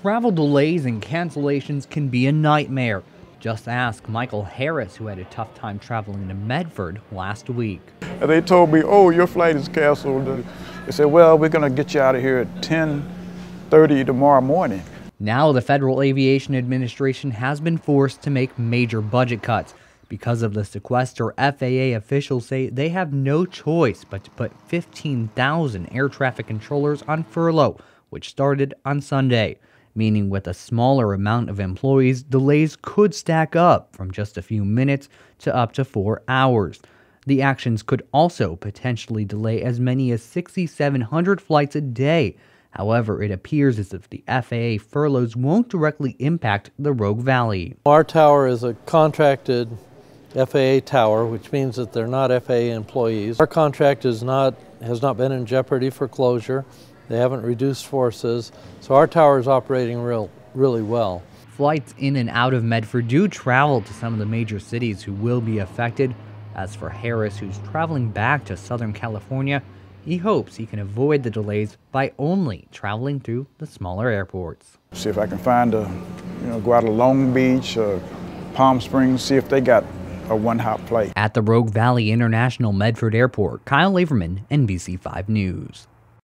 Travel delays and cancellations can be a nightmare. Just ask Michael Harris, who had a tough time traveling to Medford last week. They told me, oh, your flight is canceled. They said, well, we're going to get you out of here at 10.30 tomorrow morning. Now the Federal Aviation Administration has been forced to make major budget cuts. Because of the sequester, FAA officials say they have no choice but to put 15,000 air traffic controllers on furlough, which started on Sunday. Meaning, with a smaller amount of employees, delays could stack up from just a few minutes to up to four hours. The actions could also potentially delay as many as 6,700 flights a day. However, it appears as if the FAA furloughs won't directly impact the Rogue Valley. Our tower is a contracted FAA tower, which means that they're not FAA employees. Our contract is not, has not been in jeopardy for closure. They haven't reduced forces, so our tower is operating real, really well. Flights in and out of Medford do travel to some of the major cities who will be affected. As for Harris, who's traveling back to Southern California, he hopes he can avoid the delays by only traveling through the smaller airports. See if I can find a, you know, go out to Long Beach or Palm Springs, see if they got a one hop flight. At the Rogue Valley International Medford Airport, Kyle Laverman, NBC5 News.